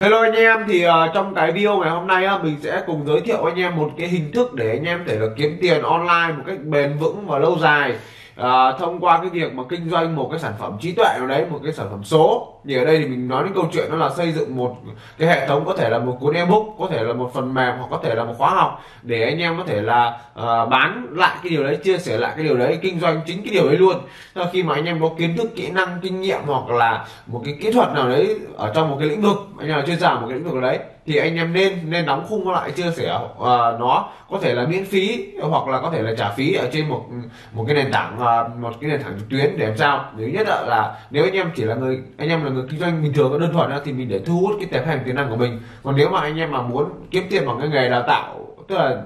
Hello anh em thì uh, trong cái video ngày hôm nay uh, mình sẽ cùng giới thiệu anh em một cái hình thức để anh em thể là kiếm tiền online một cách bền vững và lâu dài uh, thông qua cái việc mà kinh doanh một cái sản phẩm trí tuệ nào đấy một cái sản phẩm số thì ở đây thì mình nói đến câu chuyện đó là xây dựng một cái hệ thống có thể là một cuốn ebook có thể là một phần mềm hoặc có thể là một khóa học để anh em có thể là uh, bán lại cái điều đấy chia sẻ lại cái điều đấy kinh doanh chính cái điều đấy luôn. Thế khi mà anh em có kiến thức kỹ năng kinh nghiệm hoặc là một cái kỹ thuật nào đấy ở trong một cái lĩnh vực anh em là chuyên gia một cái lĩnh vực đấy thì anh em nên nên đóng khung lại chia sẻ uh, nó. Có thể là miễn phí hoặc là có thể là trả phí ở trên một một cái nền tảng uh, một cái nền tảng trực tuyến để làm sao. Nếu nhất là nếu anh em chỉ là người anh em là người kinh doanh bình thường có đơn thuần thì mình để thu hút cái tệp khách tiềm năng của mình. Còn nếu mà anh em mà muốn kiếm tiền bằng cái nghề đào tạo, tức là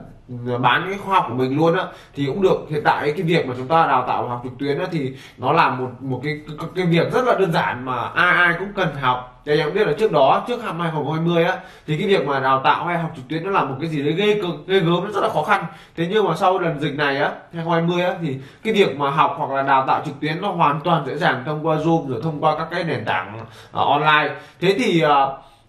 bán cái khoa học của mình luôn á thì cũng được. Hiện tại cái việc mà chúng ta đào tạo học trực tuyến á thì nó là một một cái, cái cái việc rất là đơn giản mà ai ai cũng cần phải học. Thì anh em biết là trước đó trước năm 2020 á thì cái việc mà đào tạo hay học trực tuyến nó là một cái gì đấy ghê cực ghê gớm nó rất là khó khăn. Thế nhưng mà sau lần dịch này á 2020 á thì cái việc mà học hoặc là đào tạo trực tuyến nó hoàn toàn dễ dàng thông qua zoom rồi thông qua các cái nền tảng uh, online. Thế thì uh,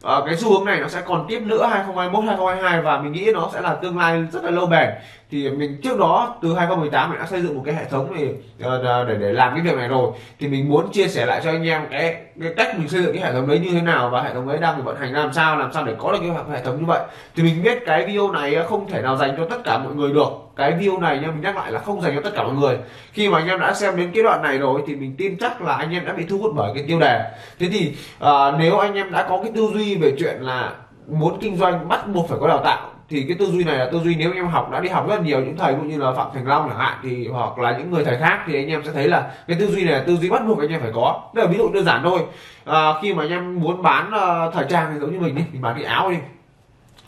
Ờ, cái xu hướng này nó sẽ còn tiếp nữa 2021 2022 và mình nghĩ nó sẽ là tương lai rất là lâu bền thì mình trước đó từ 2018 mình đã xây dựng một cái hệ thống ờ, để để để làm cái việc này rồi. Thì mình muốn chia sẻ lại cho anh em cái cái cách mình xây dựng cái hệ thống đấy như thế nào và hệ thống đấy đang được vận hành làm sao làm sao để có được cái hệ thống như vậy. Thì mình biết cái video này ờ, không thể nào dành cho tất cả mọi người được. Cái video này nha mình nhắc lại là không dành cho tất cả mọi người. Khi mà anh em đã xem đến cái đoạn này rồi thì mình tin chắc là anh em đã bị thu hút bởi cái tiêu đề. Thế thì uh, nếu anh em đã có cái tư duy về chuyện là muốn kinh doanh bắt buộc phải có đào tạo thì cái tư duy này là tư duy nếu em học đã đi học rất nhiều những thầy cũng như là phạm thành long chẳng hạn thì hoặc là những người thầy khác thì anh em sẽ thấy là cái tư duy này là tư duy bắt buộc anh em phải có. Đây là ví dụ đơn giản thôi. À, khi mà anh em muốn bán uh, thời trang thì giống như mình đi mình bán cái áo đi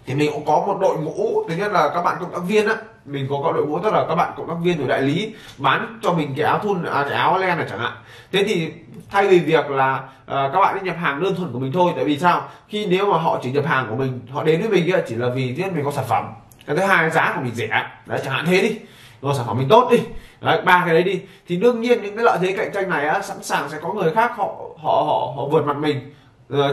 thì mình cũng có một đội ngũ thứ nhất là các bạn cộng tác viên á. Mình có có đội ngũ tức là các bạn cộng tác viên rồi đại lý bán cho mình cái áo thun à, cái áo len này chẳng hạn. Thế thì thay vì việc là à, các bạn đi nhập hàng đơn thuần của mình thôi tại vì sao? Khi nếu mà họ chỉ nhập hàng của mình họ đến với mình chỉ là vì thứ mình có sản phẩm cái thứ hai giá của mình rẻ. Đấy chẳng hạn thế đi. Rồi sản phẩm mình tốt đi. Đấy ba cái đấy đi. Thì đương nhiên những cái lợi thế cạnh tranh này á, sẵn sàng sẽ có người khác họ họ họ họ vượt mặt mình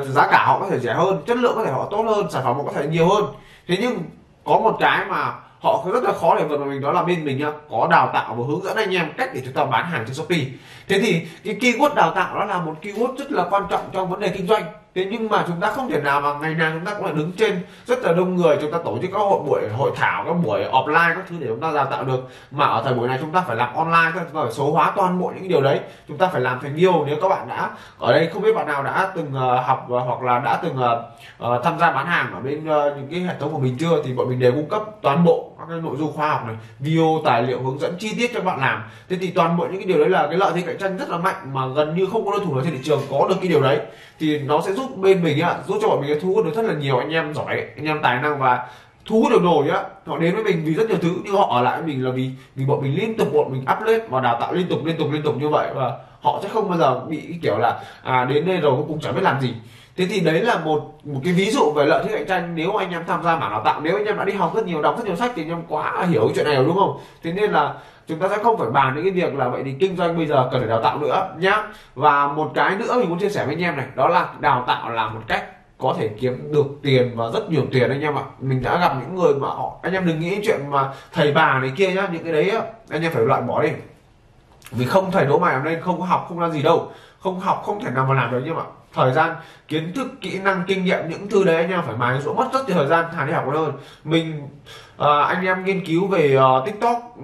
giá cả họ có thể rẻ hơn, chất lượng có thể họ tốt hơn, sản phẩm họ có thể nhiều hơn. Thế nhưng có một cái mà họ rất là khó để vượt vào mình đó là bên mình nhá, có đào tạo và hướng dẫn anh em cách để chúng ta bán hàng trên shopee. Thế thì cái keyword đào tạo đó là một keyword rất là quan trọng trong vấn đề kinh doanh thế nhưng mà chúng ta không thể nào mà ngày nào chúng ta cũng phải đứng trên rất là đông người. Chúng ta tổ chức các hội buổi hội thảo các buổi offline các thứ để chúng ta đào tạo được. Mà ở thời buổi này chúng ta phải làm online chúng ta phải số hóa toàn bộ những điều đấy. Chúng ta phải làm thành nhiều. Nếu các bạn đã ở đây không biết bạn nào đã từng ờ, học hoặc là đã từng uh, tham gia bán hàng ở bên uh, những cái hệ thống của mình chưa thì bọn mình đều cung cấp toàn bộ các cái nội dung khoa học này, video, tài liệu, hướng dẫn, chi tiết cho bạn làm. Thế thì toàn bộ những cái điều đấy là cái lợi thế cạnh tranh rất là mạnh mà gần như không có đối thủ nào trên thị trường có được cái điều đấy. Thì nó sẽ giúp bên mình á, giúp cho bọn mình thu hút được rất là nhiều anh em giỏi, anh em tài năng và thu hút được nổi á. Họ đến với mình vì rất nhiều thứ, nhưng họ ở lại với mình là vì vì bọn mình liên tục, bọn mình upload và đào tạo liên tục liên tục liên tục như vậy. Và họ sẽ không bao giờ bị kiểu là à đến đây rồi cũng chẳng biết làm gì thế thì đấy là một một cái ví dụ về lợi thế cạnh tranh. Nếu anh em tham gia mảng đào tạo nếu anh em đã đi học rất nhiều đọc rất nhiều sách thì anh em quá hiểu chuyện này rồi đúng không? Thế nên là chúng ta sẽ không phải bàn những cái việc là vậy thì kinh doanh bây giờ cần phải đào tạo nữa nhá. Và một cái nữa mình muốn chia sẻ với anh em này đó là đào tạo là một cách có thể kiếm được tiền và rất nhiều tiền anh em ạ. Mình đã gặp những người mà họ anh em đừng nghĩ chuyện mà thầy bà này kia nhá những cái đấy á, anh em phải loại bỏ đi. Vì không thầy đỗ mày ở đây không có học không làm gì đâu. Không học không thể nào mà làm được nhưng mà thời gian kiến thức kỹ năng kinh nghiệm những thứ đấy anh em phải mài dũa mất rất nhiều thời gian thà đi học hơn. Mình à, anh em nghiên cứu về uh, tiktok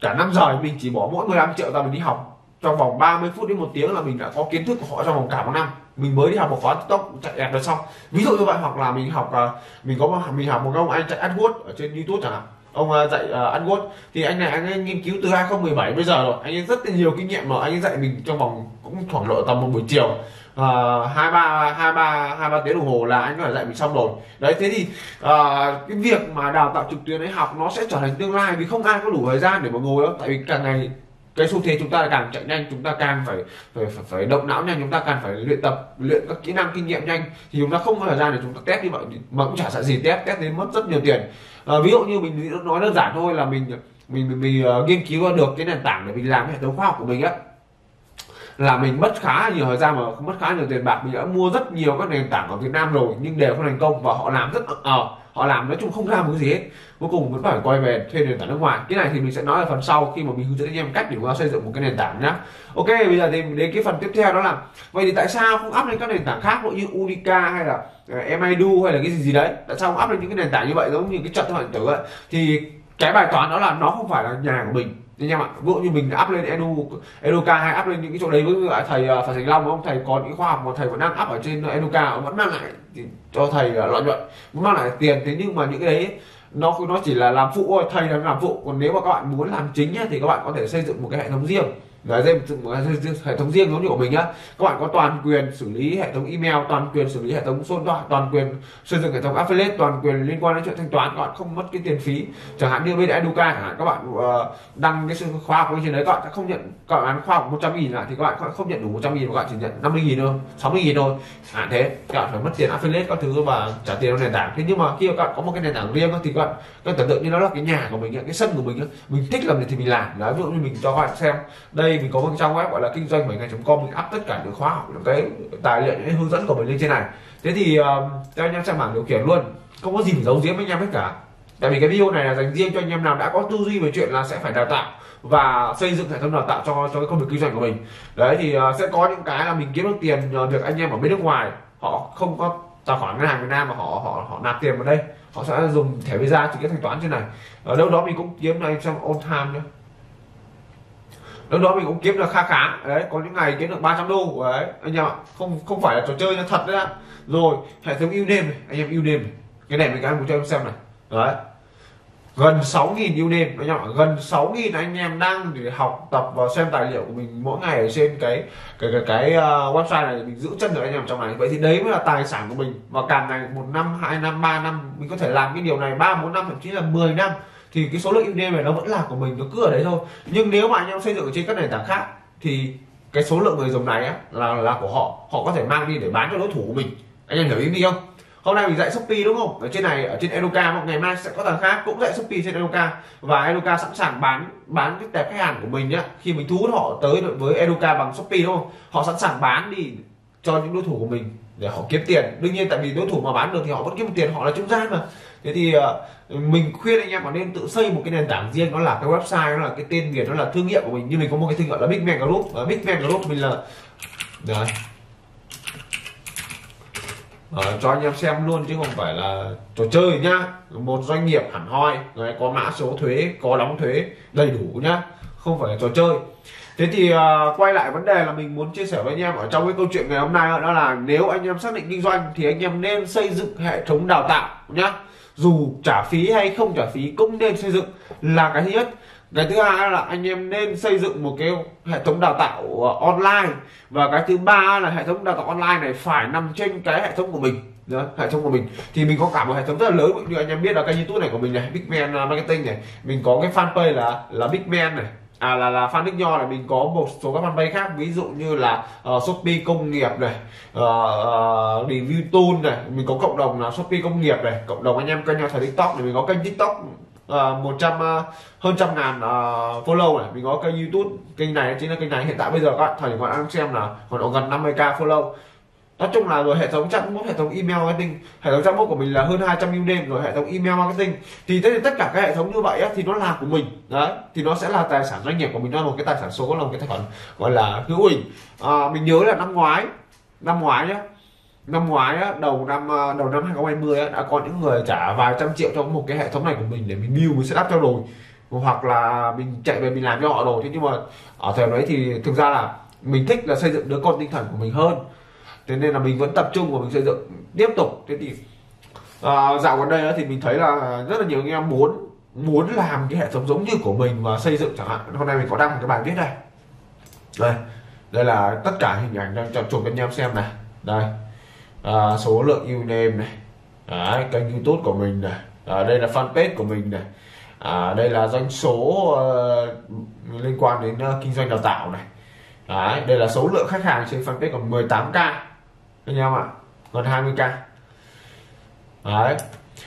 cả năm giờ mình chỉ bỏ mỗi 15 triệu ra mình đi học. Trong vòng 30 phút đến một tiếng là mình đã có kiến thức của họ trong vòng cả một năm. Mình mới đi học một khóa tiktok chạy đẹp rồi xong. Ví dụ như vậy hoặc là mình học uh, mình có mình học một ông anh chạy AdWords ở trên youtube chẳng hạn. Ông uh, dạy uh, AdWords. Thì anh này anh ấy nghiên cứu từ 2017 bây giờ rồi. Anh ấy rất là nhiều kinh nghiệm mà anh ấy dạy mình trong vòng cũng khoảng độ tầm một buổi chiều. Ờ, hai ba hai ba hai ba tiếng đồng hồ là anh có thể dạy mình xong rồi. Đấy thế thì uh, cái việc mà đào tạo trực tuyến ấy học nó sẽ trở thành tương lai vì không ai có đủ thời gian để mà ngồi đâu. Tại vì càng ngày cái xu thế chúng ta càng chạy nhanh chúng ta càng phải phải phải, phải động não nhanh chúng ta càng phải luyện tập luyện các kỹ năng kinh nghiệm nhanh thì chúng ta không có thời gian để chúng ta test như vậy mà cũng chả sợ gì test test đến mất rất nhiều tiền. À, ví dụ như mình nói đơn giản thôi là mình mình mình, mình uh, nghiên cứu được cái nền tảng để mình làm hệ thống khoa học của mình á là mình mất khá nhiều thời gian mà mất khá nhiều tiền bạc. Mình đã mua rất nhiều các nền tảng ở Việt Nam rồi nhưng đều không thành công và họ làm rất ờ uh, họ làm nói chung không ra một cái gì hết. Cuối cùng vẫn phải quay về thuê nền tảng nước ngoài. Cái này thì mình sẽ nói ở phần sau khi mà mình hướng dẫn anh em cách để mà xây dựng một cái nền tảng nhá. Ok bây giờ thì đến cái phần tiếp theo đó là vậy thì tại sao không áp lên các nền tảng khác như Unica hay là ờ, EMIDU hay là cái gì gì đấy? Tại sao không áp lên những cái nền tảng như vậy giống như cái trận thương điện tử ấy? Thì cái bài toán đó là nó không phải là nhà của mình anh em ạ ví dụ như mình up lên edu educa hay up lên những cái chỗ đấy với thầy ờ, uh, phải thành long ông thầy có những khoa học mà thầy vẫn đang up ở trên educa vẫn mang lại cho thầy uh, lợi nhuận vẫn mang lại tiền. Thế nhưng mà những cái đấy nó nó chỉ là làm phụ thôi thầy đang làm phụ. Còn nếu mà các bạn muốn làm chính thì các bạn có thể xây dựng một cái hệ thống riêng là dây hệ thống riêng giống như của mình nhá. Các bạn có toàn quyền xử lý hệ thống email, toàn quyền xử lý hệ thống số điện thoại, toàn quyền xây dựng hệ thống affiliate, toàn quyền liên quan đến chuyện thanh toán. Các bạn không mất cái tiền phí. Chẳng hạn như bên educa chẳng hạn, các bạn ờ, đăng cái khoa học trên đấy, các bạn sẽ không nhận, các bạn khoa học 100 nghìn lại thì các bạn không nhận đủ 100 nghìn các bạn chỉ nhận 50 nghìn thôi 60 nghìn thôi. Hạn thế. Các bạn phải mất tiền affiliate các thứ và trả tiền cho nền tảng. Thế nhưng mà khi các bạn có một cái nền tảng riêng thì các bạn, các tưởng tượng như nó là cái nhà của mình cái sân của mình mình thích làm gì thì mình làm. Nói ví dụ như mình cho các bạn xem, đây mình có một trang web gọi là kinh doanh 7 ngày.com mình up tất cả những khóa học những cái tài liệu những hướng dẫn của mình lên trên này. Thế thì uh, theo anh em xem bảng điều khiển luôn không có gì phải giấu giếm với anh em hết cả. Tại vì cái video này là dành riêng cho anh em nào đã có tư duy về chuyện là sẽ phải đào tạo và xây dựng hệ thống đào tạo cho cho cái công việc kinh doanh của mình. Đấy thì uh, sẽ có những cái là mình kiếm được tiền nhờ việc anh em ở bên nước ngoài. Họ không có tài khoản ngân hàng Việt Nam mà họ họ họ nạp tiền vào đây. Họ sẽ dùng thẻ visa trực tiếp thanh toán trên này. Ở đâu đó mình cũng kiếm này trong on time nữa lúc đó mình cũng kiếm được kha khá. Đấy có những ngày kiếm được 300 đô. Đấy anh em ạ. Không không phải là trò chơi nó thật đấy rồi hệ thống ưu đêm này. Anh em ưu đêm cái này mình cái muốn cho em xem này. Đấy. Gần 6.000 ưu đêm anh em ạ. Gần 6.000 anh em đang để học tập và xem tài liệu của mình mỗi ngày ở trên cái cái cái, cái uh, website này mình giữ chân được anh em trong này. Vậy thì đấy mới là tài sản của mình. Và càng ngày một năm hai năm ba năm mình có thể làm cái điều này ba bốn năm thậm chí là 10 năm thì cái số lượng ưu này nó vẫn là của mình nó cứ ở đấy thôi. Nhưng nếu mà anh em xây dựng trên các nền tảng khác thì cái số lượng người dùng này á, là là của họ. Họ có thể mang đi để bán cho đối thủ của mình. Anh em hiểu ý mình không? Hôm nay mình dạy shopee đúng không? Ở trên này ở trên eloka một ngày mai sẽ có thằng khác cũng dạy shopee trên eloka. Và eloka sẵn sàng bán bán cái tệp khách hàng của mình nhá. Khi mình thu hút họ tới với eloka bằng shopee đúng không? Họ sẵn sàng bán đi cho những đối thủ của mình để họ kiếm tiền. Đương nhiên tại vì đối thủ mà bán được thì họ vẫn kiếm tiền họ là trung gian mà. Thế thì uh, mình khuyên anh em mà nên tự xây một cái nền tảng riêng đó là cái website đó là cái tên việt đó là thương hiệu của mình. Như mình có một cái thương hiệu là Big Man Group và Big Man Group mình là đấy uh, ờ, cho anh em xem luôn chứ không phải là trò chơi nhá. Một doanh nghiệp hẳn hoi rồi có mã số thuế có đóng thuế đầy đủ nhá không phải là trò chơi. Thế thì uh, quay lại vấn đề là mình muốn chia sẻ với anh em ở trong cái câu chuyện ngày hôm nay đó là nếu anh em xác định kinh doanh thì anh em nên xây dựng hệ thống đào tạo nhá. Dù trả phí hay không trả phí cũng nên xây dựng là cái thứ nhất. Cái thứ hai là anh em nên xây dựng một cái hệ thống đào tạo ờ, online. Và cái thứ ba là hệ thống đào tạo online này phải nằm trên cái hệ thống của mình đó, hệ thống của mình. Thì mình có cả một hệ thống rất là lớn như anh em biết là kênh youtube này của mình này big man marketing này. Mình có cái fanpage là là big man này à là là fan Đức Nho là mình có một số các fanpage khác ví dụ như là uh, Shopee công nghiệp này uh, uh, review tool này mình có cộng đồng là Shopee công nghiệp này cộng đồng anh em kênh nhau thời TikTok này mình có kênh TikTok một trăm uh, hơn trăm ngàn uh, follow này mình có kênh YouTube kênh này chính là kênh này. Hiện tại bây giờ các bạn thời điểm bạn đang xem là còn gần 50k follow nói chung là rồi hệ thống chatbot hệ thống email marketing hệ thống chatbot của mình là hơn 200 username rồi hệ thống email marketing. Thì tất cả các hệ thống như vậy á, thì nó là của mình. Đấy thì nó sẽ là tài sản doanh nghiệp của mình nó là một cái tài sản số là một cái tài khoản gọi là hữu hình. À, mình nhớ là năm ngoái năm ngoái nhá năm ngoái á, đầu năm à, đầu năm 2020 á, đã có những người trả vài trăm triệu cho một cái hệ thống này của mình để mình build mình setup cho rồi hoặc là mình chạy về mình làm cho họ rồi thế nhưng mà ở thời đấy thì thực ra là mình thích là xây dựng đứa con tinh thần của mình hơn thế nên là mình vẫn tập trung và mình xây dựng. Tiếp tục thế thì à, dạo gần đây thì mình thấy là rất là nhiều anh em muốn muốn làm cái hệ thống giống như của mình và xây dựng chẳng hạn. Hôm nay mình có đăng một cái bài viết đây, đây đây là tất cả hình ảnh đang chọn chụp cho anh em xem này. Đây à, số lượng username này. Đấy, kênh youtube của mình này. À, đây là fanpage của mình này. À, đây là doanh số uh, liên quan đến uh, kinh doanh đào tạo này. Đấy, đây là số lượng khách hàng trên fanpage còn 18k anh em ạ còn 20k đấy.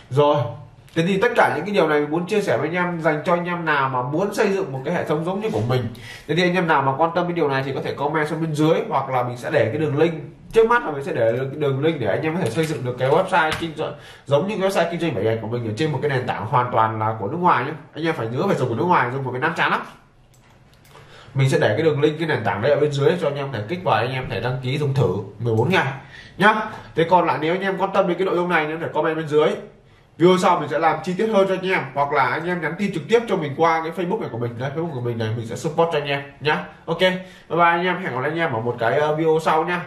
Rồi, thế thì tất cả những cái điều này mình muốn chia sẻ với anh em, dành cho anh em nào mà muốn xây dựng một cái hệ thống giống như của mình. Thế thì anh em nào mà quan tâm đến điều này thì có thể comment xuống bên dưới, hoặc là mình sẽ để cái đường link trước mắt là mình sẽ để cái đường link để anh em có thể xây dựng được cái website kinh doanh, giống như cái website kinh doanh bảy ngày của mình ở trên một cái nền tảng hoàn toàn là của nước ngoài nhé. Anh em phải nhớ phải dùng của nước ngoài, dùng của Việt Nam chán lắm mình sẽ để cái đường link, cái nền tảng đấy ở bên dưới cho anh em thể kích vào, anh em thể đăng ký dùng thử 14 ngày, nhá. Thế còn lại nếu anh em quan tâm đến cái nội dung này thì phải comment bên dưới. Video sau mình sẽ làm chi tiết hơn cho anh em, hoặc là anh em nhắn tin trực tiếp cho mình qua cái facebook này của mình. Đây facebook của mình này, mình sẽ support cho anh em, nhá. Ok, bye bye anh em, hẹn gặp lại anh em ở một cái ờ, video sau nhá.